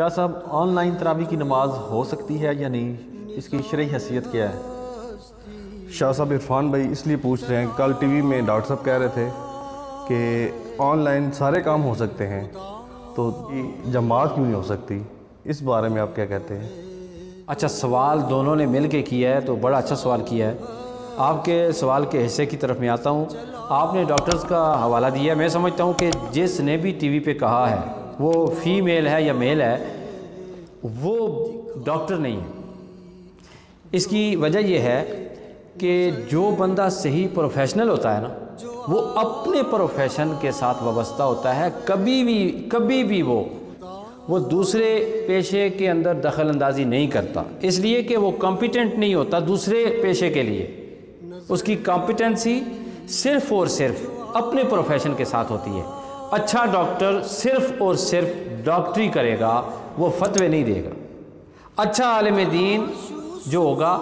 शाह साहब ऑनलाइन तरावी की नमाज़ हो सकती है या नहीं? इसकी शरई हैसियत क्या है? शाह साहब इरफान भाई इसलिए पूछ रहे हैं कल टीवी में डॉक्टर साहब कह रहे थे कि ऑनलाइन सारे काम हो सकते हैं तो जमात क्यों नहीं हो सकती? इस बारे में आप क्या कहते हैं? अच्छा सवाल दोनों ने मिल के किया है तो बड़ा अच्छा सवाल किया है। आपके सवाल के हिस्से की तरफ़ मैं आता हूँ। आपने डॉक्टर्स का हवाला दिया। मैं समझता हूँ कि जिसने भी टीवी पे कहा है वो फीमेल है या मेल है, वो डॉक्टर नहीं है। इसकी वजह यह है कि जो बंदा सही प्रोफेशनल होता है ना, वो अपने प्रोफेशन के साथ वाबस्ता होता है। कभी भी कभी भी वो वो दूसरे पेशे के अंदर दखल अंदाजी नहीं करता। इसलिए कि वो कॉम्पिटेंट नहीं होता दूसरे पेशे के लिए। उसकी कॉम्पिटेंसी सिर्फ़ और सिर्फ़ अपने प्रोफेशन के साथ होती है। अच्छा डॉक्टर सिर्फ़ और सिर्फ़ डॉक्टरी करेगा वो फतवे नहीं देगा। अच्छा आलम दीन जो होगा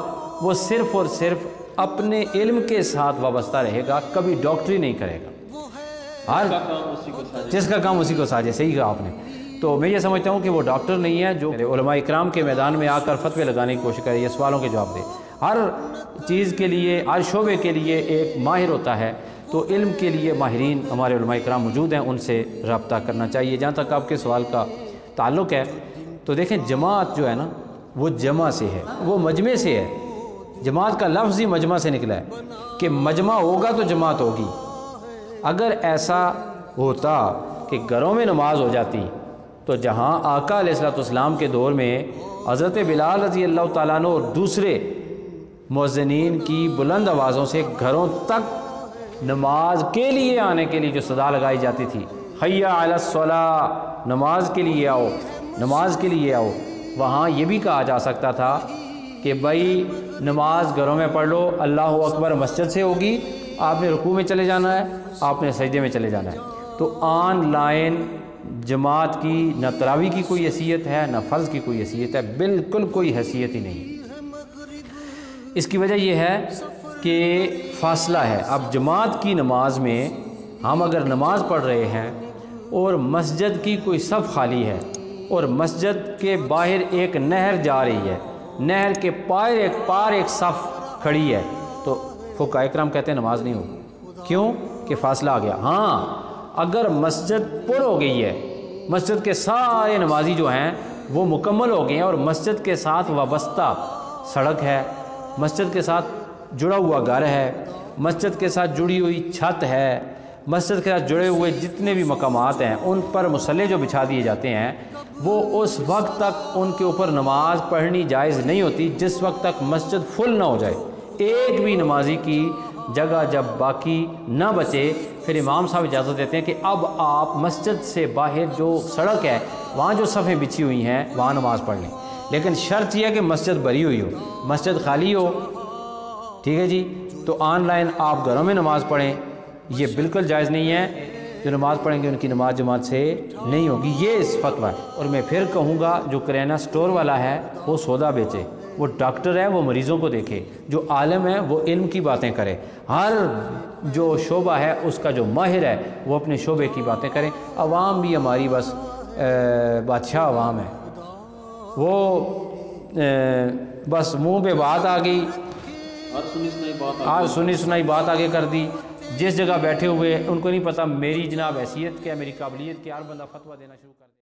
वो सिर्फ़ और सिर्फ़ अपने इल्म के साथ वाबस्ता रहेगा कभी डॉक्टरी नहीं करेगा। हर जिसका काम उसी को साझे सही कहा आपने। तो मैं ये समझता हूँ कि वो डॉक्टर नहीं है जो इक्राम के मैदान में आकर फतवे लगाने की कोशिश करे ये सवालों के जवाब दे। हर चीज़ के लिए हर शोबे के लिए एक माहिर होता है तो इल्म के लिए माहरीन हमारे कराम मौजूद हैं, उनसे रबता करना चाहिए। जहाँ तक आपके सवाल का ताल्लुक़ है तो देखें जमात जो है ना, वो जमा से है, वो मजमे से है। जमात का लफ्ज़ ही मजमा से निकला है कि मजमा होगा तो जमात होगी। अगर ऐसा होता कि घरों में नमाज़ हो जाती तो जहाँ आका सलाम के दौर में हज़रत बिलाल रज़ी अल्लाह तु और दूसरे मौजनीन की बुलंद आवाज़ों से घरों तक नमाज़ के लिए आने के लिए जो सदा लगाई जाती थी। हैया अलसला नमाज़ के लिए आओ, नमाज़ के लिए आओ। वहाँ ये भी कहा जा सकता था कि भाई, नमाज़ घरों में पढ़ लो, अल्लाह अकबर मस्जिद से होगी, आपने रुकू में चले जाना है, आपने सजदे में चले जाना है। तो ऑनलाइन जमात की, न तरावी की कोई हैसियत है, न फ़र्ज़ की कोई हैसियत है, बिल्कुल कोई हैसियत ही नहीं। इसकी वजह यह है कि फासला है। अब जमात की नमाज़ में हम अगर नमाज़ पढ़ रहे हैं और मस्जिद की कोई सब खाली है और मस्जिद के बाहर एक नहर जा रही है, नहर के पार एक पार एक सफ़ खड़ी है तो फ़ुकाम कहते हैं नमाज़ नहीं हो क्यों? कि फासला आ गया। हाँ अगर मस्जिद पुर हो गई है, मस्जिद के सारे नमाजी जो हैं, वो मुकम्मल हो गए हैं और मस्जिद के साथ वाबस्ता सड़क है, मस्जिद के साथ जुड़ा हुआ घर है, मस्जिद के साथ जुड़ी हुई छत है, मस्जिद के साथ जुड़े हुए जितने भी मकामात हैं, उन पर मसले जो बिछा दिए जाते हैं, वो उस वक्त तक उनके ऊपर नमाज़ पढ़नी जायज़ नहीं होती, जिस वक्त तक मस्जिद फुल ना हो जाए। एक भी नमाजी की जगह जब बाकी ना बचे, फिर इमाम साहब इजाज़त देते हैं कि अब आप मस्जिद से बाहर जो सड़क है, वहाँ जो सफ़ें बिछी हुई हैं, वहाँ नमाज़ पढ़ लें। लेकिन शर्त यह है कि मस्जिद भरी हुई हो, मस्जिद खाली हो ठीक है जी? तो ऑनलाइन आप घरों में नमाज़ पढ़ें, ये बिल्कुल जायज़ नहीं है। जो नमाज़ पढ़ेंगे, उनकी नमाज़ जमात से नहीं होगी। ये इस फतवा है। और मैं फिर कहूँगा, जो करेना स्टोर वाला है, वो सौदा बेचे। वो डॉक्टर है, वो मरीज़ों को देखे। जो आलम है, वो इल्म की बातें करे। हर जो शोबा है, उसका जो माहिर है, वो अपने शोबे की बातें करें। आवाम भी हमारी बस बादशाह आवाम है। वो बस मुँह पे बात आ गई। आज सुनी सुनाई बात आगे कर दी। जिस जगह बैठे हुए उनको नहीं पता मेरी जनाब हैसियत क्या मेरी काबिलियत क्या हर बंदा फतवा देना शुरू कर